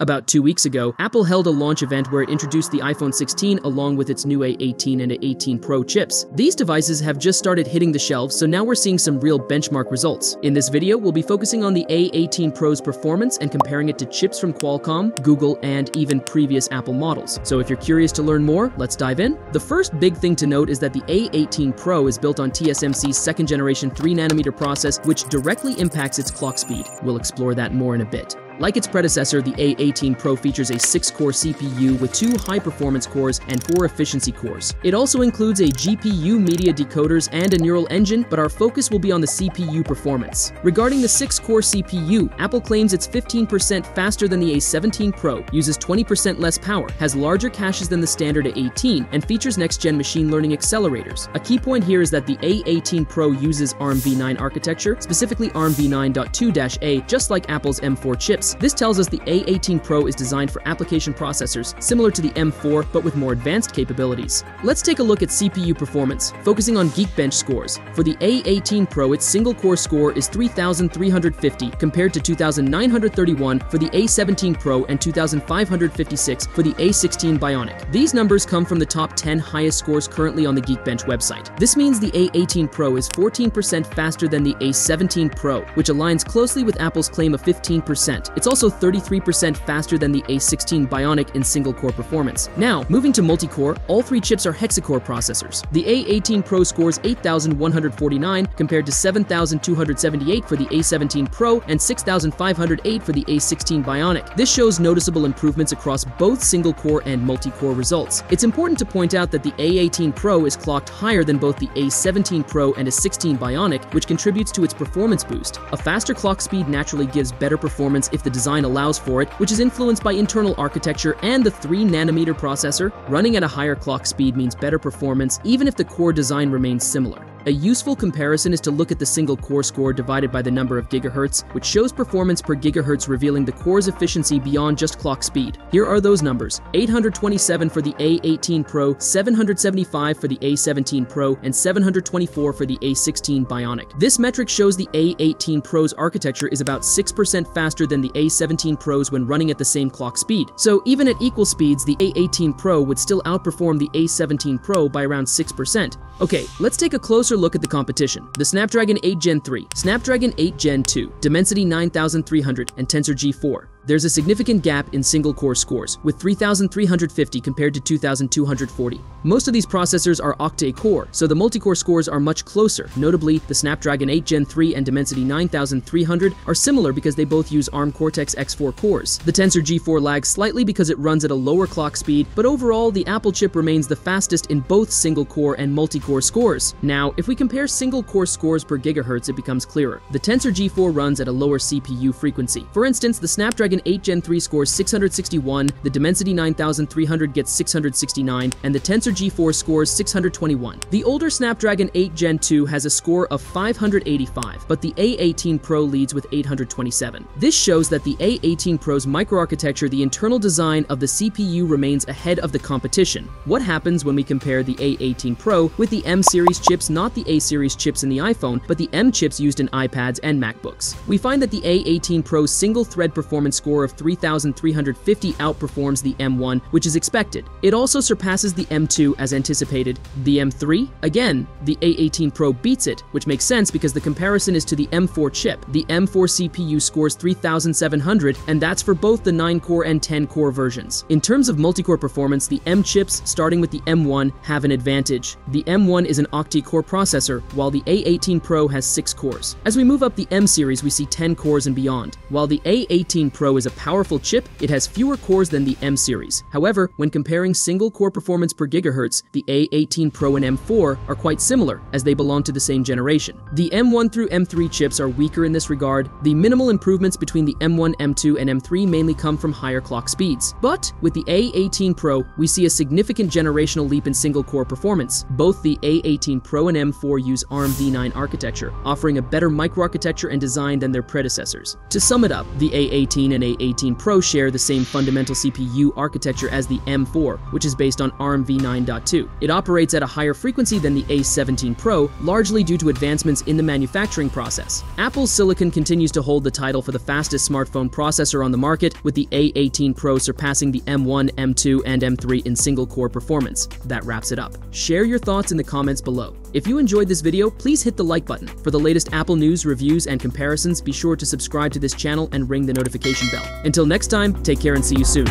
About two weeks ago, Apple held a launch event where it introduced the iPhone 16 along with its new A18 and A18 Pro chips. These devices have just started hitting the shelves, so now we're seeing some real benchmark results. In this video, we'll be focusing on the A18 Pro's performance and comparing it to chips from Qualcomm, Google, and even previous Apple models. So if you're curious to learn more, let's dive in. The first big thing to note is that the A18 Pro is built on TSMC's second generation 3nm process, which directly impacts its clock speed. We'll explore that more in a bit. Like its predecessor, the A18 Pro features a 6-core CPU with two high-performance cores and four efficiency cores. It also includes a GPU media decoders and a neural engine, but our focus will be on the CPU performance. Regarding the 6-core CPU, Apple claims it's 15% faster than the A17 Pro, uses 20% less power, has larger caches than the standard A18, and features next-gen machine learning accelerators. A key point here is that the A18 Pro uses ARM v9 architecture, specifically ARM v9.2-A, just like Apple's M4 chips, This tells us the A18 Pro is designed for application processors similar to the M4 but with more advanced capabilities. Let's take a look at CPU performance, focusing on Geekbench scores. For the A18 Pro, its single-core score is 3,350 compared to 2,931 for the A17 Pro and 2,556 for the A16 Bionic. These numbers come from the top 10 highest scores currently on the Geekbench website. This means the A18 Pro is 14% faster than the A17 Pro, which aligns closely with Apple's claim of 15%. It's also 33% faster than the A16 Bionic in single-core performance. Now, moving to multi-core, all three chips are hexa-core processors. The A18 Pro scores 8,149 compared to 7,278 for the A17 Pro and 6,508 for the A16 Bionic. This shows noticeable improvements across both single-core and multi-core results. It's important to point out that the A18 Pro is clocked higher than both the A17 Pro and A16 Bionic, which contributes to its performance boost. A faster clock speed naturally gives better performance if the design allows for it, which is influenced by internal architecture and the 3 nanometer processor, running at a higher clock speed means better performance even if the core design remains similar. A useful comparison is to look at the single core score divided by the number of gigahertz, which shows performance per gigahertz revealing the core's efficiency beyond just clock speed. Here are those numbers. 827 for the A18 Pro, 775 for the A17 Pro, and 724 for the A16 Bionic. This metric shows the A18 Pro's architecture is about 6% faster than the A17 Pros when running at the same clock speed. So even at equal speeds, the A18 Pro would still outperform the A17 Pro by around 6%. Okay, let's take a closer closer look at the competition. The Snapdragon 8 Gen 3, Snapdragon 8 Gen 2, Dimensity 9300, and Tensor G4. There's a significant gap in single-core scores, with 3,350 compared to 2,240. Most of these processors are octa-core, so the multi-core scores are much closer. Notably, the Snapdragon 8 Gen 3 and Dimensity 9300 are similar because they both use ARM Cortex-X4 cores. The Tensor G4 lags slightly because it runs at a lower clock speed, but overall, the Apple chip remains the fastest in both single-core and multi-core scores. Now, if we compare single-core scores per gigahertz, it becomes clearer. The Tensor G4 runs at a lower CPU frequency. For instance, the Snapdragon Snapdragon 8 Gen 3 scores 661, the Dimensity 9300 gets 669, and the Tensor G4 scores 621. The older Snapdragon 8 Gen 2 has a score of 585, but the A18 Pro leads with 827. This shows that the A18 Pro's microarchitecture, the internal design of the CPU remains ahead of the competition. What happens when we compare the A18 Pro with the M series chips, not the A series chips in the iPhone, but the M chips used in iPads and MacBooks? We find that the A18 Pro's single-thread performance score of 3,350 outperforms the M1, which is expected. It also surpasses the M2 as anticipated. The M3? Again, the A18 Pro beats it, which makes sense because the comparison is to the M4 chip. The M4 CPU scores 3,700, and that's for both the 9-core and 10-core versions. In terms of multi-core performance, the M chips, starting with the M1, have an advantage. The M1 is an octa-core processor, while the A18 Pro has 6 cores. As we move up the M series, we see 10 cores and beyond. While the A18 Pro is a powerful chip, it has fewer cores than the M series. However, when comparing single core performance per gigahertz, the A18 Pro and M4 are quite similar, as they belong to the same generation. The M1 through M3 chips are weaker in this regard. The minimal improvements between the M1, M2, and M3 mainly come from higher clock speeds. But with the A18 Pro, we see a significant generational leap in single core performance. Both the A18 Pro and M4 use ARM v9 architecture, offering a better microarchitecture and design than their predecessors. To sum it up, the A18 and and A18 Pro share the same fundamental CPU architecture as the M4, which is based on ARM v9.2. It operates at a higher frequency than the A17 Pro, largely due to advancements in the manufacturing process. Apple's Silicon continues to hold the title for the fastest smartphone processor on the market, with the A18 Pro surpassing the M1, M2, and M3 in single-core performance. That wraps it up. Share your thoughts in the comments below. If you enjoyed this video, please hit the like button. For the latest Apple news, reviews, and comparisons, be sure to subscribe to this channel and ring the notification bell. Until next time, take care and see you soon.